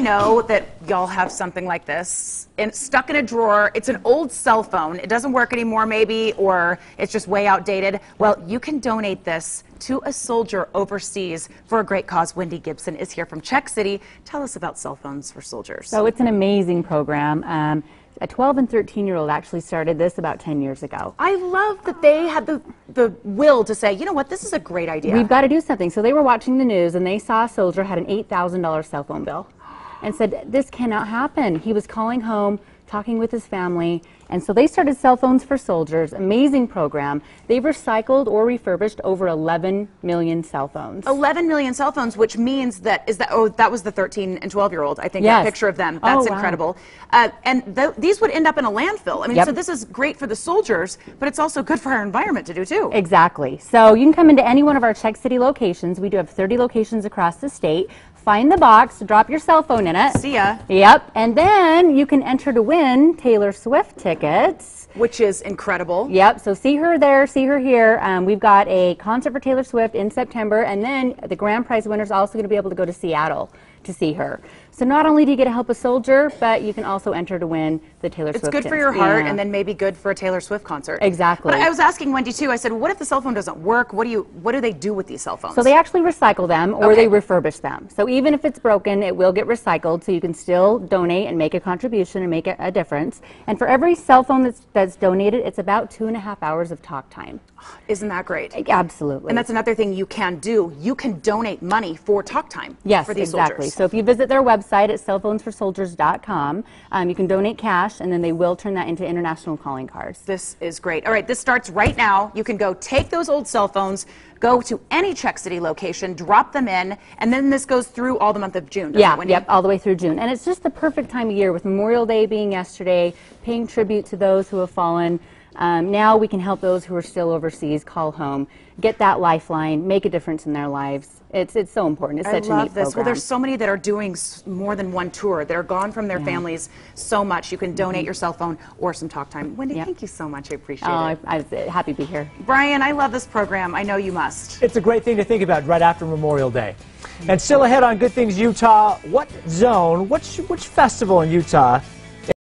know that y'all have something like this and stuck in a drawer. It's an old cell phone. It doesn't work anymore, maybe, or it's just way outdated. Well, you can donate this to a soldier overseas for a great cause. Wendy Gibson is here from Check City. Tell us about cell phones for soldiers. So it's an amazing program. Um, a 12 and 13 year old actually started this about 10 years ago. I love that they had the, the will to say, you know what, this is a great idea. We've got to do something. So they were watching the news and they saw a soldier had an $8,000 cell phone bill and said, This cannot happen. He was calling home, talking with his family, and so they started Cell Phones for Soldiers, amazing program. They've recycled or refurbished over 11 million cell phones. 11 million cell phones, which means that is that oh that was the 13 and 12 year old. I think Yes. that picture of them. Oh, That's wow. incredible. Uh, and th- these would end up in a landfill. I mean, Yep. so this is great for the soldiers, but it's also good for our environment to do too. Exactly. So you can come into any one of our Check City locations. We do have 30 locations across the state. Find the box, drop your cell phone in it. See ya. Yep. And then you can enter to win Taylor Swift tickets. Which is incredible. Yep. So see her there, see her here. Um, we've got a concert for Taylor Swift in September, and then the grand prize winner is also going to be able to go to Seattle to see her. So not only do you get to help a soldier, but you can also enter to win the Taylor It's Swift. It's good for your heart, Yeah. and then maybe good for a Taylor Swift concert. Exactly. But I was asking Wendy too. I said, "What if the cell phone doesn't work? What do you? What do they do with these cell phones?" So they actually recycle them or Okay. they refurbish them. So even if it's broken, it will get recycled. So you can still donate and make a contribution and make a, a difference. And for every cell phone that's, that's donated, it's about two and a half hours of talk time. Isn't that great? Absolutely. And that's another thing you can do. You can donate money for talk time Yes, for these exactly. soldiers. So if you visit their website at cellphonesforsoldiers.com, um, you can donate cash, and then they will turn that into international calling cards. This is great. All right, this starts right now. You can go take those old cell phones, go to any Check City location, drop them in, and then this goes through all the month of June. Yeah, it, yep, all the way through June. And it's just the perfect time of year with Memorial Day being yesterday, paying tribute to those who have fallen. Um, now we can help those who are still overseas call home, get that lifeline, make a difference in their lives. It's, it's so important. It's I such a love neat this. Well, there's so many that are doing more than one tour that are gone from their families so much. You can donate your cell phone or some talk time. Wendy, Yep. thank you so much. I appreciate Oh, I, it. I was uh, happy to be here. Brian, I love this program. I know you must. It's a great thing to think about right after Memorial Day. And still ahead on Good Things Utah, what zone, which, which festival in Utah